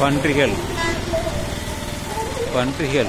पंट्री हिल